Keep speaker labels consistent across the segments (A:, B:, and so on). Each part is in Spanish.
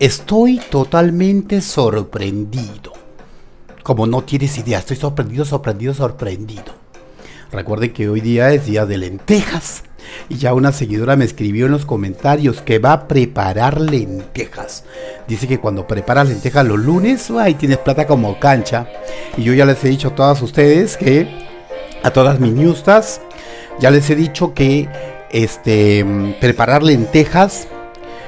A: Estoy totalmente sorprendido. Como no tienes idea, estoy sorprendido, sorprendido, sorprendido. Recuerden que hoy día es día de lentejas. Y ya una seguidora me escribió en los comentarios que va a preparar lentejas. Dice que cuando preparas lentejas los lunes, ahí tienes plata como cancha. Y yo ya les he dicho a todas ustedes que, a todas mis newstas, ya les he dicho que este, preparar lentejas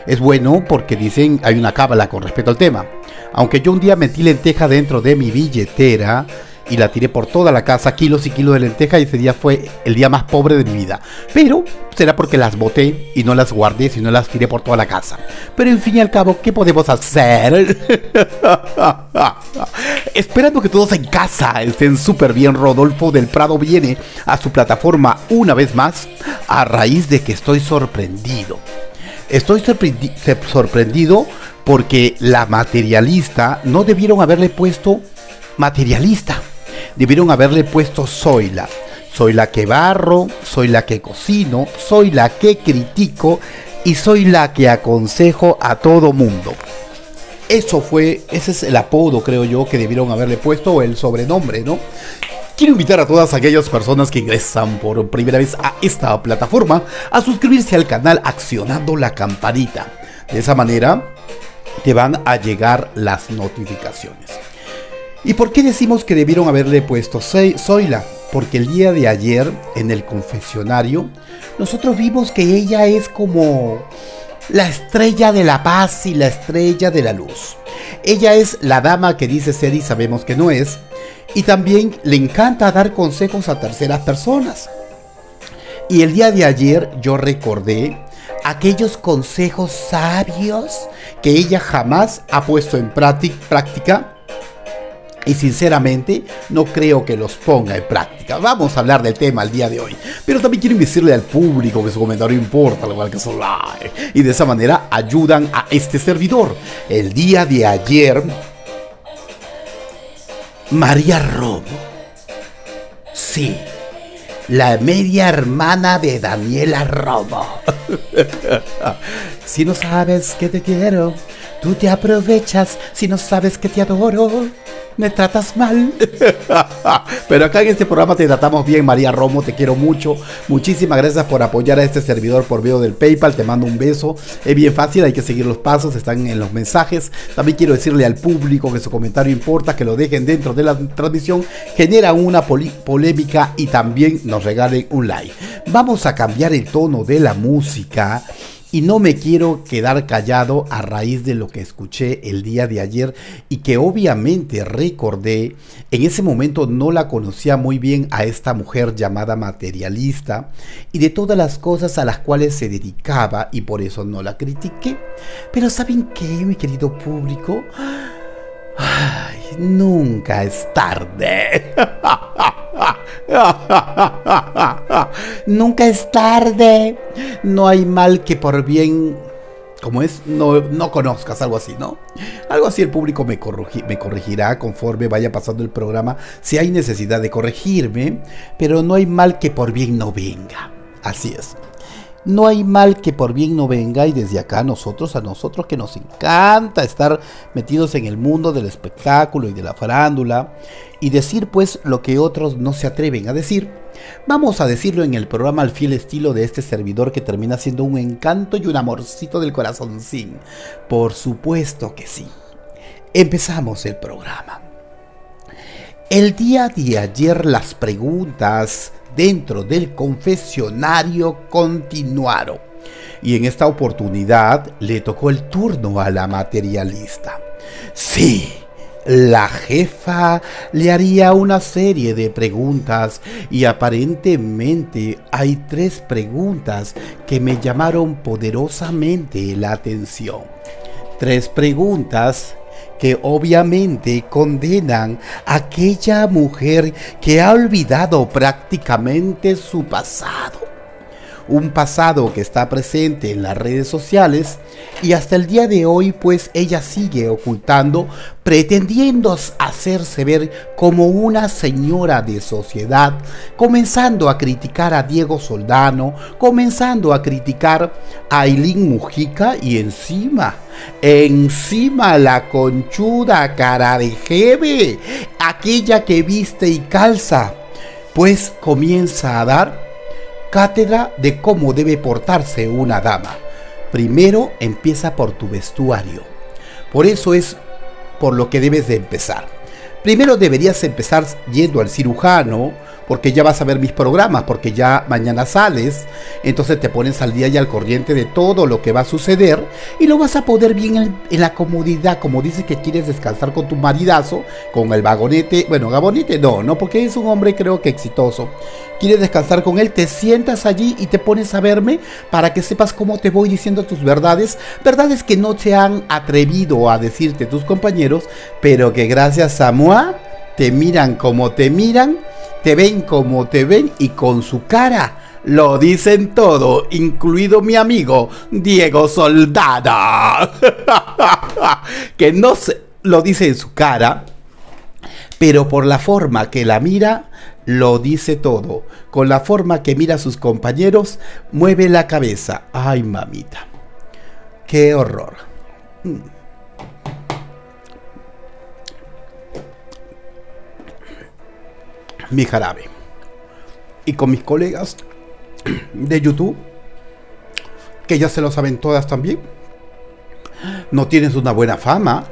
A: es bueno porque dicen hay una cábala con respecto al tema. Aunque yo un día metí lenteja dentro de mi billetera y la tiré por toda la casa, kilos y kilos de lenteja y ese día fue el día más pobre de mi vida. Pero será porque las boté y no las guardé, sino las tiré por toda la casa. Pero en fin y al cabo, ¿qué podemos hacer? Esperando que todos en casa estén súper bien, Rodolfo del Prado viene a su plataforma una vez más a raíz de que estoy sorprendido. Estoy sorprendido porque la materialista no debieron haberle puesto materialista. Debieron haberle puesto soy la. Soy la que barro, soy la que cocino, soy la que critico y soy la que aconsejo a todo mundo. Eso fue, ese es el apodo, creo yo, que debieron haberle puesto o el sobrenombre, ¿no? Quiero invitar a todas aquellas personas que ingresan por primera vez a esta plataforma a suscribirse al canal accionando la campanita. De esa manera te van a llegar las notificaciones. ¿Y por qué decimos que debieron haberle puesto Zoila? Porque el día de ayer en el confesionario nosotros vimos que ella es como la estrella de la paz y la estrella de la luz. Ella es la dama que dice ser y sabemos que no es, y también le encanta dar consejos a terceras personas. Y el día de ayer yo recordé aquellos consejos sabios que ella jamás ha puesto en práctica y sinceramente no creo que los ponga en práctica. Vamos a hablar del tema el día de hoy. Pero también quiero decirle al público que su comentario importa, al igual que su like. Y de esa manera ayudan a este servidor. El día de ayer María Romo. Sí, la media hermana de Daniela Romo. si no sabes que te quiero, tú te aprovechas. Si no sabes que te adoro, me tratas mal. Pero acá en este programa te tratamos bien, María Romo, te quiero mucho. Muchísimas gracias por apoyar a este servidor por medio del PayPal. Te mando un beso. Es bien fácil, hay que seguir los pasos, están en los mensajes. También quiero decirle al público que su comentario importa, que lo dejen dentro de la transmisión, genera una polémica y también nos regalen un like. Vamos a cambiar el tono de la música y no me quiero quedar callado a raíz de lo que escuché el día de ayer y que obviamente recordé, en ese momento no la conocía muy bien a esta mujer llamada materialista y de todas las cosas a las cuales se dedicaba y por eso no la critiqué. Pero ¿saben qué, mi querido público? Ay, nunca es tarde. Nunca es tarde. No hay mal que por bien, como es, no, no conozcas, algo así, ¿no? Algo así el público me, me corregirá conforme vaya pasando el programa si hay necesidad de corregirme, pero no hay mal que por bien no venga. Así es. No hay mal que por bien no venga y desde acá nosotros, a nosotros que nos encanta estar metidos en el mundo del espectáculo y de la farándula y decir pues lo que otros no se atreven a decir, vamos a decirlo en el programa al fiel estilo de este servidor que termina siendo un encanto y un amorcito del corazón sin. Por supuesto que sí. Empezamos el programa. El día de ayer las preguntas dentro del confesionario continuaron. Y en esta oportunidad le tocó el turno a la materialista. Sí, la jefa le haría una serie de preguntas y aparentemente hay tres preguntas que me llamaron poderosamente la atención. Tres preguntas que obviamente condenan a aquella mujer que ha olvidado prácticamente su pasado. Un pasado que está presente en las redes sociales y hasta el día de hoy pues ella sigue ocultando, pretendiendo hacerse ver como una señora de sociedad, comenzando a criticar a Diego Soldano, comenzando a criticar a Aileen Mujica y encima, encima la conchuda cara de jeve, aquella que viste y calza, pues comienza a dar Cátedra de cómo debe portarse una dama. Primero empieza por tu vestuario. Por eso es por lo que debes de empezar. Primero deberías empezar yendo al cirujano, porque ya vas a ver mis programas, porque ya mañana sales, entonces te pones al día y al corriente de todo lo que va a suceder y lo vas a poder bien en, la comodidad, como dices que quieres descansar con tu maridazo, con el vagonete, bueno, gabonete no, no, porque es un hombre creo que exitoso. Quieres descansar con él, te sientas allí y te pones a verme para que sepas cómo te voy diciendo tus verdades, verdades que no te han atrevido a decirte tus compañeros, pero que gracias a Moa te miran como te miran te ven como te ven y con su cara lo dicen todo, incluido mi amigo Diego Soldada. que no se lo dice en su cara, pero por la forma que la mira, lo dice todo. Con la forma que mira a sus compañeros, mueve la cabeza. Ay, mamita. Qué horror. Mi jarabe. Y con mis colegas de YouTube, que ya se lo saben todas también, no tienes una buena fama.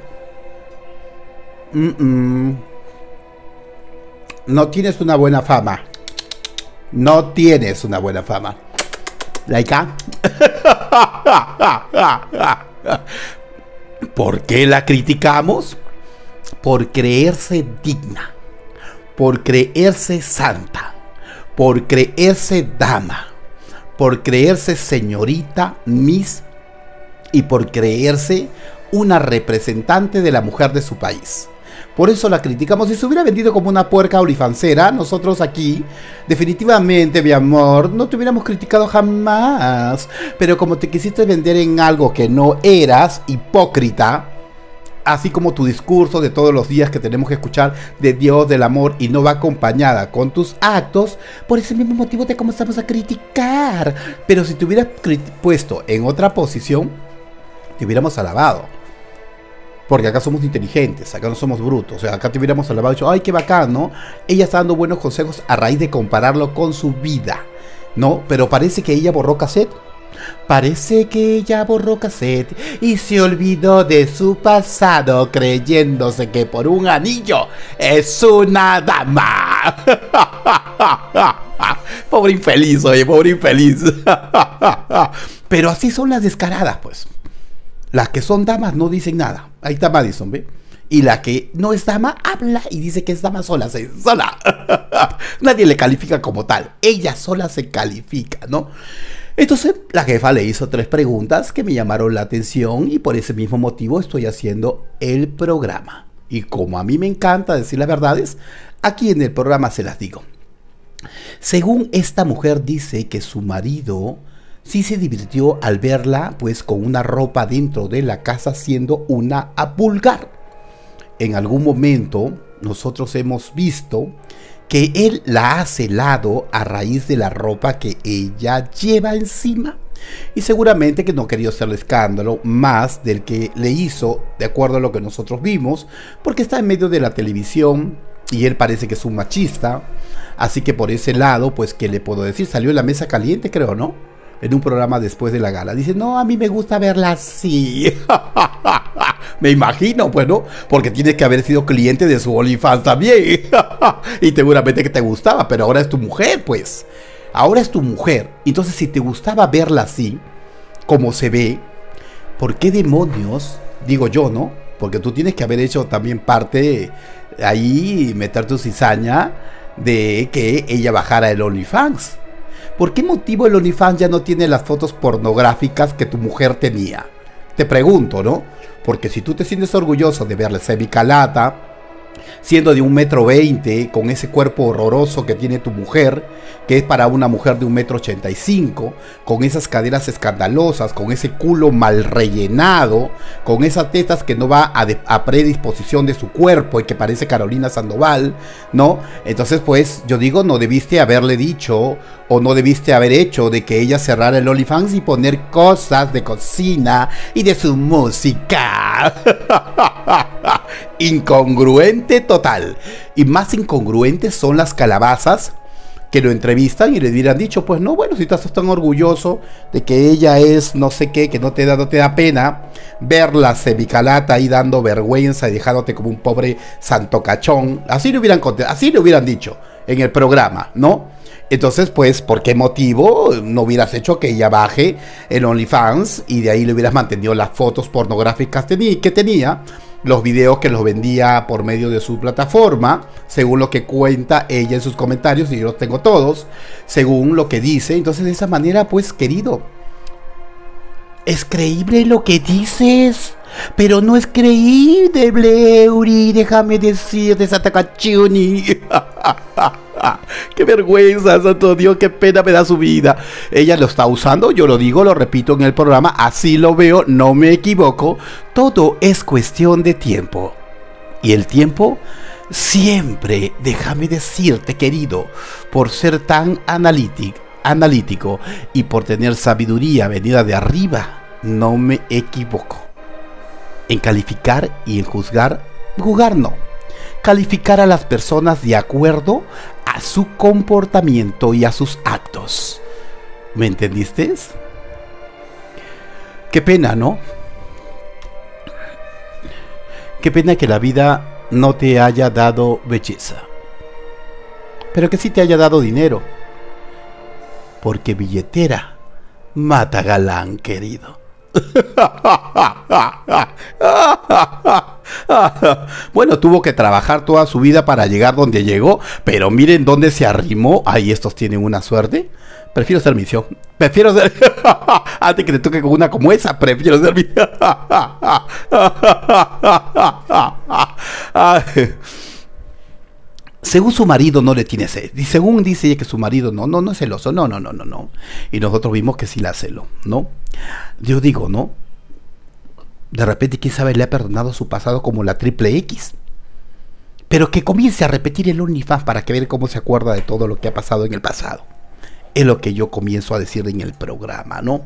A: No tienes una buena fama. No tienes una buena fama. Laika. ¿Por qué la criticamos? Por creerse digna por creerse santa, por creerse dama, por creerse señorita, miss y por creerse una representante de la mujer de su país. Por eso la criticamos. Si se hubiera vendido como una puerca olifancera, nosotros aquí, definitivamente, mi amor, no te hubiéramos criticado jamás. Pero como te quisiste vender en algo que no eras, hipócrita, así como tu discurso de todos los días que tenemos que escuchar de Dios, del amor, y no va acompañada con tus actos, por ese mismo motivo te comenzamos a criticar. Pero si te hubieras puesto en otra posición, te hubiéramos alabado. Porque acá somos inteligentes, acá no somos brutos. O sea, acá te hubiéramos alabado y dicho, ay, qué bacán, ¿no? Ella está dando buenos consejos a raíz de compararlo con su vida, ¿no? Pero parece que ella borró cassette Parece que ella borró cassette y se olvidó de su pasado creyéndose que por un anillo es una dama. pobre infeliz, oye, pobre infeliz. Pero así son las descaradas, pues. Las que son damas no dicen nada. Ahí está Madison, ¿ve? Y la que no es dama habla y dice que es dama sola, sola. Nadie le califica como tal. Ella sola se califica, ¿no? Entonces la jefa le hizo tres preguntas que me llamaron la atención y por ese mismo motivo estoy haciendo el programa. Y como a mí me encanta decir las verdades, aquí en el programa se las digo. Según esta mujer dice que su marido sí se divirtió al verla pues con una ropa dentro de la casa siendo una apulgar. En algún momento nosotros hemos visto que él la ha celado a raíz de la ropa que ella lleva encima. Y seguramente que no quería hacerle escándalo más del que le hizo, de acuerdo a lo que nosotros vimos, porque está en medio de la televisión y él parece que es un machista. Así que por ese lado, pues, ¿qué le puedo decir? Salió en la mesa caliente, creo, ¿no? En un programa después de la gala. Dice, no, a mí me gusta verla así. Me imagino, pues, ¿no? Porque tienes que haber sido cliente de su OnlyFans también. y seguramente que te gustaba, pero ahora es tu mujer, pues. Ahora es tu mujer. Entonces, si te gustaba verla así, como se ve, ¿por qué demonios, digo yo, ¿no? Porque tú tienes que haber hecho también parte ahí, meter tu cizaña de que ella bajara el OnlyFans. ¿Por qué motivo el OnlyFans ya no tiene las fotos pornográficas que tu mujer tenía? Te pregunto, ¿no? Porque si tú te sientes orgulloso de verle semicalata, siendo de un metro veinte, con ese cuerpo horroroso que tiene tu mujer, que es para una mujer de un metro ochenta y cinco, con esas caderas escandalosas, con ese culo mal rellenado, con esas tetas que no va a, a, predisposición de su cuerpo y que parece Carolina Sandoval, ¿no? Entonces, pues, yo digo, no debiste haberle dicho o no debiste haber hecho de que ella cerrara el OnlyFans y poner cosas de cocina y de su música. Incongruente total. Y más incongruentes son las calabazas que lo entrevistan y le hubieran dicho, pues no, bueno, si estás tan orgulloso de que ella es no sé qué, que no te da, no te da pena verla semicalata ahí dando vergüenza y dejándote como un pobre santo cachón, así le hubieran así le hubieran dicho en el programa, ¿no? Entonces, pues, ¿por qué motivo no hubieras hecho que ella baje el OnlyFans y de ahí le hubieras mantenido las fotos pornográficas que tenía? los videos que los vendía por medio de su plataforma, según lo que cuenta ella en sus comentarios, y yo los tengo todos, según lo que dice. Entonces, de esa manera, pues, querido, es creíble lo que dices. Pero no es creíble, Bleuri, déjame decirte, Satakachuni. qué vergüenza, santo Dios, qué pena me da su vida. Ella lo está usando, yo lo digo, lo repito en el programa, así lo veo, no me equivoco. Todo es cuestión de tiempo. Y el tiempo siempre, déjame decirte, querido, por ser tan analítico y por tener sabiduría venida de arriba, no me equivoco. En calificar y en juzgar, jugar no. Calificar a las personas de acuerdo a su comportamiento y a sus actos. ¿Me entendiste? Qué pena, ¿no? Qué pena que la vida no te haya dado belleza. Pero que sí te haya dado dinero. Porque billetera mata galán, querido. bueno, tuvo que trabajar toda su vida para llegar donde llegó, pero miren dónde se arrimó. Ahí estos tienen una suerte. Prefiero ser misión. Prefiero ser. Antes que te toque con una como esa, prefiero ser misión. según su marido no le tiene sed. Y según dice ella que su marido no, no, no es celoso. No, no, no, no, no. Y nosotros vimos que sí la celo, ¿no? Yo digo, ¿no? De repente, quién sabe, le ha perdonado su pasado como la triple X. Pero que comience a repetir el OnlyFans para que ver cómo se acuerda de todo lo que ha pasado en el pasado. Es lo que yo comienzo a decir en el programa, ¿no?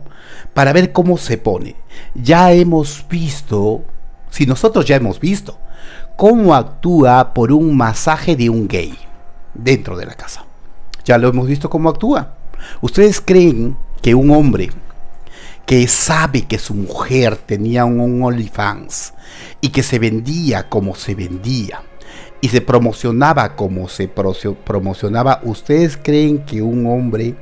A: Para ver cómo se pone. Ya hemos visto, si nosotros ya hemos visto, cómo actúa por un masaje de un gay dentro de la casa. Ya lo hemos visto cómo actúa. ¿Ustedes creen que un hombre que sabe que su mujer tenía un OnlyFans y que se vendía como se vendía y se promocionaba como se promocionaba, ¿ustedes creen que un hombre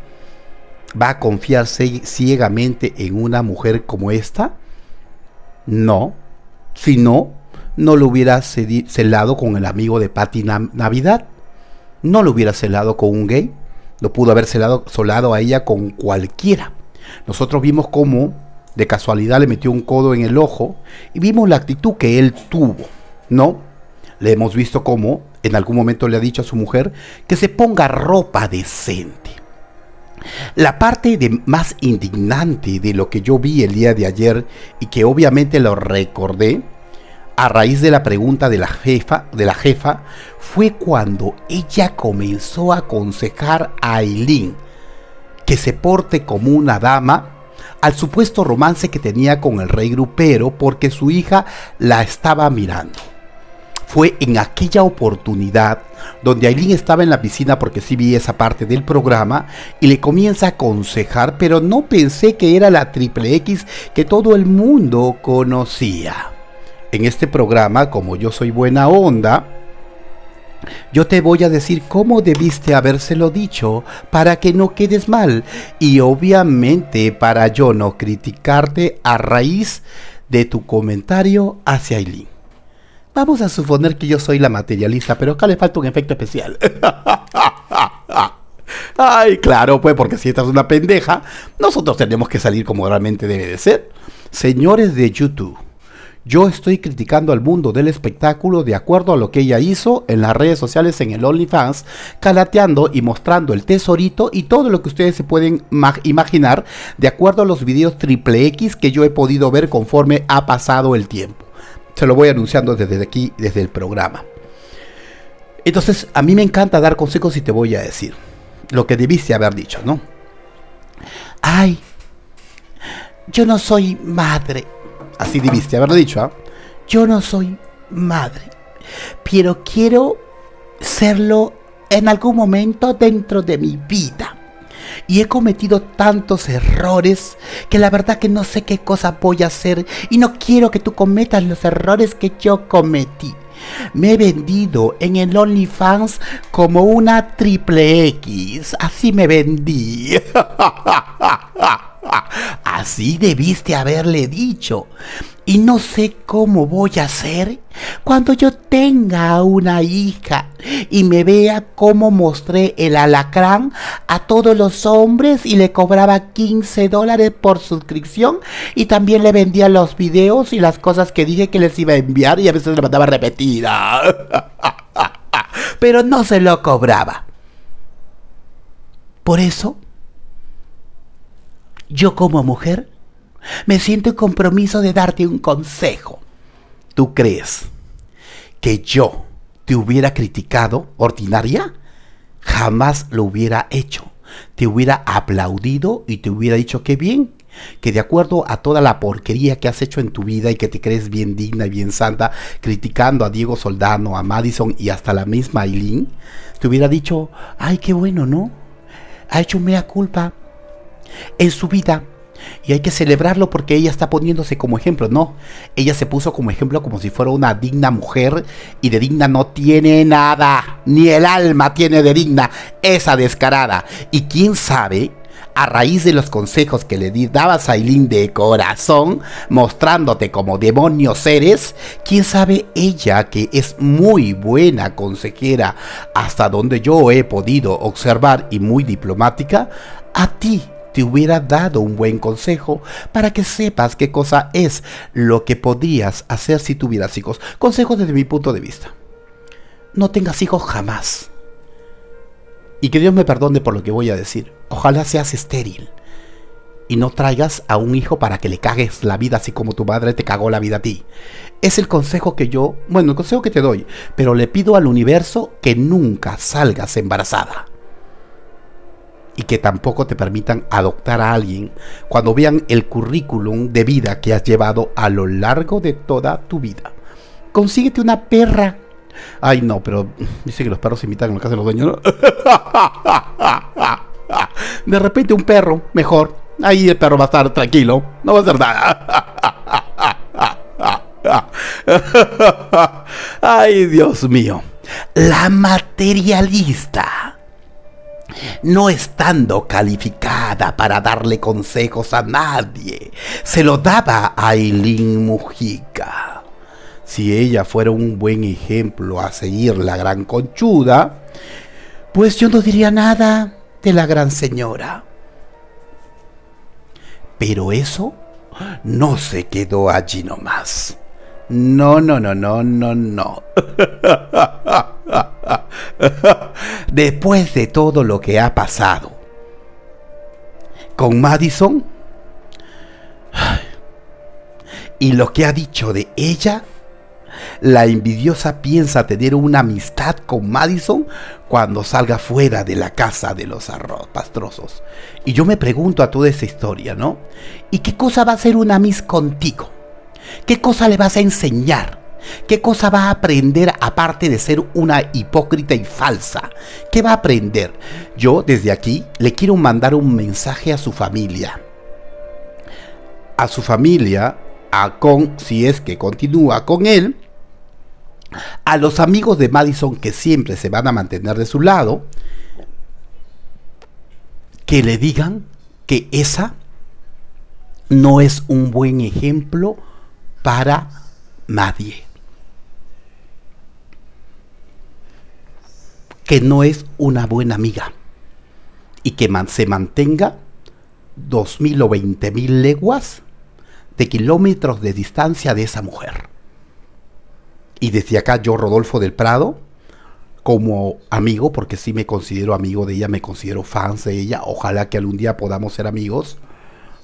A: va a confiarse ciegamente en una mujer como esta? No. Si no, lo hubiera celado con el amigo de Patty Navidad. No lo hubiera celado con un gay. Lo pudo haber celado, solado a ella con cualquiera. Nosotros vimos cómo de casualidad le metió un codo en el ojo y vimos la actitud que él tuvo, ¿no? Le hemos visto cómo en algún momento le ha dicho a su mujer que se ponga ropa decente. La parte de más indignante de lo que yo vi el día de ayer y que obviamente lo recordé a raíz de la pregunta de la jefa, de la jefa fue cuando ella comenzó a aconsejar a Aileen que se porte como una dama al supuesto romance que tenía con el rey grupero porque su hija la estaba mirando. Fue en aquella oportunidad donde Aileen estaba en la piscina porque sí vi esa parte del programa y le comienza a aconsejar, pero no pensé que era la triple X que todo el mundo conocía en este programa, como yo soy buena onda, yo te voy a decir cómo debiste habérselo dicho para que no quedes mal y obviamente para yo no criticarte a raíz de tu comentario hacia Aileen. Vamos a suponer que yo soy la materialista, pero acá le falta un efecto especial. Ay, claro, pues porque si esta es una pendeja, nosotros tenemos que salir como realmente debe de ser. Señores de YouTube, Yo estoy criticando al mundo del espectáculo de acuerdo a lo que ella hizo en las redes sociales en el OnlyFans, calateando y mostrando el tesorito y todo lo que ustedes se pueden imaginar de acuerdo a los videos triple X que yo he podido ver conforme ha pasado el tiempo. Se lo voy anunciando desde aquí, desde el programa. Entonces, a mí me encanta dar consejos y te voy a decir lo que debiste haber dicho, ¿no? Ay, yo no soy madre así debiste haberlo dicho, ¿ah? yo no soy madre, pero quiero serlo en algún momento dentro de mi vida. Y he cometido tantos errores que la verdad que no sé qué cosa voy a hacer y no quiero que tú cometas los errores que yo cometí. Me he vendido en el OnlyFans como una triple X. Así me vendí. Así debiste haberle dicho. Y no sé cómo voy a hacer cuando yo tenga una hija y me vea cómo mostré el alacrán a todos los hombres y le cobraba 15 dólares por suscripción y también le vendía los videos y las cosas que dije que les iba a enviar y a veces le mandaba repetida. Pero no se lo cobraba. Por eso yo como mujer me siento en compromiso de darte un consejo. ¿Tú crees que yo te hubiera criticado ordinaria? Jamás lo hubiera hecho. Te hubiera aplaudido y te hubiera dicho que bien, que de acuerdo a toda la porquería que has hecho en tu vida y que te crees bien digna y bien santa, criticando a Diego Soldano, a Madison y hasta la misma Aileen, te hubiera dicho, ay, qué bueno, ¿no? Ha hecho mea culpa, en su vida. Y hay que celebrarlo porque ella está poniéndose como ejemplo, ¿no? Ella se puso como ejemplo como si fuera una digna mujer y de digna no tiene nada, ni el alma tiene de digna esa descarada. Y quién sabe, a raíz de los consejos que le daba Sailín de corazón, mostrándote como demonios eres, quién sabe ella que es muy buena consejera hasta donde yo he podido observar y muy diplomática, a ti te hubiera dado un buen consejo para que sepas qué cosa es lo que podrías hacer si tuvieras hijos. Consejo desde mi punto de vista. No tengas hijos jamás. Y que Dios me perdone por lo que voy a decir. Ojalá seas estéril. Y no traigas a un hijo para que le cagues la vida así como tu madre te cagó la vida a ti. Es el consejo que yo, bueno, el consejo que te doy, pero le pido al universo que nunca salgas embarazada y que tampoco te permitan adoptar a alguien cuando vean el currículum de vida que has llevado a lo largo de toda tu vida. Consíguete una perra. Ay, no, pero dice que los perros imitan en lo que hacen los dueños. De repente un perro, mejor. Ahí el perro va a estar tranquilo. No va a hacer nada. Ay, Dios mío. La materialista no estando calificada para darle consejos a nadie, se lo daba a Eileen Mujica. Si ella fuera un buen ejemplo a seguir la gran conchuda, pues yo no diría nada de la gran señora. Pero eso no se quedó allí nomás. No, no, no, no, no, no. Después de todo lo que ha pasado con Madison y lo que ha dicho de ella, la envidiosa piensa tener una amistad con Madison cuando salga fuera de la casa de los arroz pastrosos. Y yo me pregunto a toda esa historia, ¿no? ¿Y qué cosa va a hacer una Miss contigo? ¿Qué cosa le vas a enseñar? ¿Qué cosa va a aprender aparte de ser una hipócrita y falsa? ¿Qué va a aprender? Yo desde aquí le quiero mandar un mensaje a su familia. A su familia, a con, si es que continúa con él, a los amigos de Madison que siempre se van a mantener de su lado, que le digan que esa no es un buen ejemplo para nadie. Que no es una buena amiga y que se mantenga dos mil o veinte mil leguas de kilómetros de distancia de esa mujer. Y desde acá yo, Rodolfo del Prado, como amigo, porque sí me considero amigo de ella, me considero fans de ella, ojalá que algún día podamos ser amigos,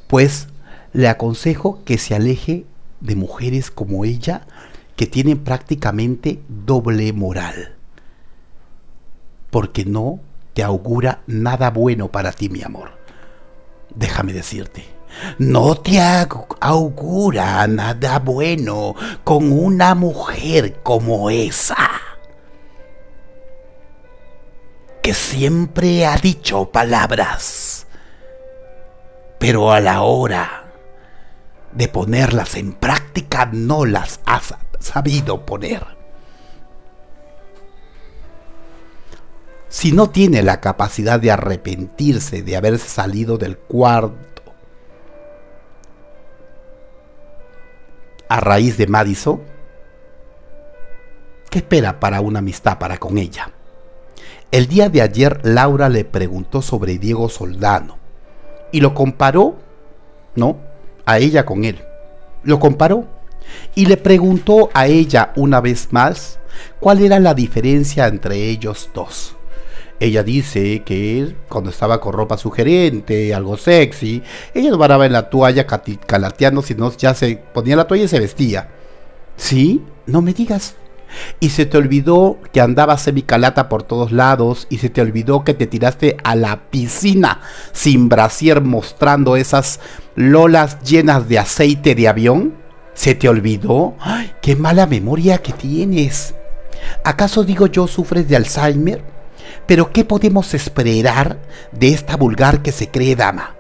A: pues le aconsejo que se aleje de mujeres como ella, que tienen prácticamente doble moral, porque no te augura nada bueno para ti, mi amor. Déjame decirte, no te augura nada bueno con una mujer como esa. Que siempre ha dicho palabras, pero a la hora de ponerlas en práctica no las has sabido poner. Si no tiene la capacidad de arrepentirse de haberse salido del cuarto a raíz de Madison, ¿qué espera para una amistad para con ella? El día de ayer Laura le preguntó sobre Diego Soldano y lo comparó, ¿no? A ella con él. Lo comparó y le preguntó a ella una vez más cuál era la diferencia entre ellos dos. Ella dice que cuando estaba con ropa sugerente, algo sexy, ella no paraba en la toalla calateando, sino ya se ponía la toalla y se vestía. ¿Sí? No me digas. Y se te olvidó que andabas semicalata por todos lados y se te olvidó que te tiraste a la piscina sin brasier mostrando esas lolas llenas de aceite de avión. ¿Se te olvidó? ¡Ay, qué mala memoria que tienes! ¿Acaso digo yo sufres de Alzheimer? Pero ¿qué podemos esperar de esta vulgar que se cree dama?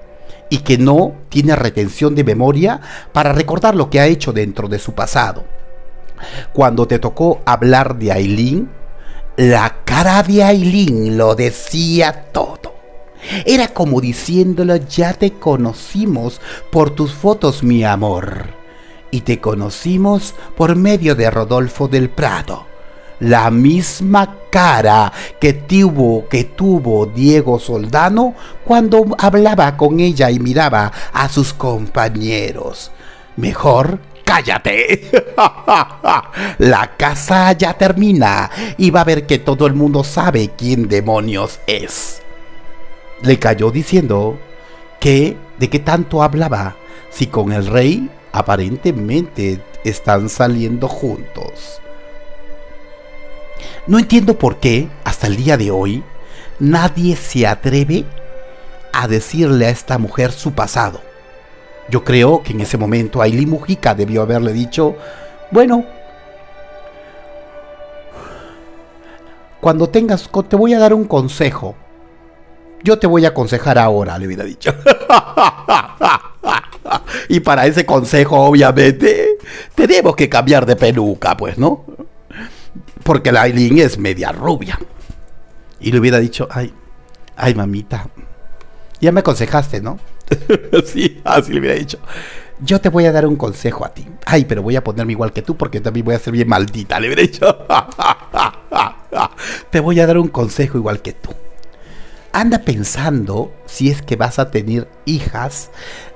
A: y que no tiene retención de memoria para recordar lo que ha hecho dentro de su pasado. Cuando te tocó hablar de Aileen, la cara de Aileen lo decía todo. Era como diciéndolo, ya te conocimos por tus fotos, mi amor. Y te conocimos por medio de Rodolfo del Prado. La misma cara que tuvo, que tuvo Diego Soldano cuando hablaba con ella y miraba a sus compañeros. Mejor cállate. La casa ya termina y va a ver que todo el mundo sabe quién demonios es. Le cayó diciendo que de qué tanto hablaba si con el rey aparentemente están saliendo juntos. No entiendo por qué hasta el día de hoy nadie se atreve a decirle a esta mujer su pasado. Yo creo que en ese momento Aileen Mujica debió haberle dicho, bueno, cuando tengas, te voy a dar un consejo. Yo te voy a aconsejar ahora, le hubiera dicho. y para ese consejo, obviamente, tenemos que cambiar de peluca, pues, ¿no? Porque la Aileen es media rubia. Y le hubiera dicho, ay, ay, mamita, ya me aconsejaste, ¿no? sí, así le hubiera dicho. Yo te voy a dar un consejo a ti. Ay, pero voy a ponerme igual que tú porque también voy a ser bien maldita, le hubiera dicho. te voy a dar un consejo igual que tú. Anda pensando si es que vas a tener hijas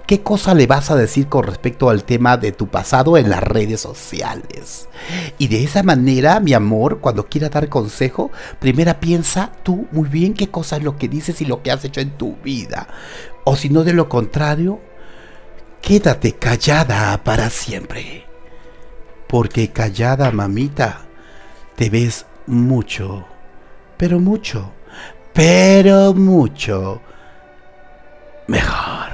A: ¿Qué cosa le vas a decir con respecto al tema de tu pasado en las redes sociales? Y de esa manera, mi amor, cuando quiera dar consejo, primera piensa tú muy bien qué cosa es lo que dices y lo que has hecho en tu vida. O si no, de lo contrario, quédate callada para siempre. Porque callada, mamita, te ves mucho, pero mucho, pero mucho mejor.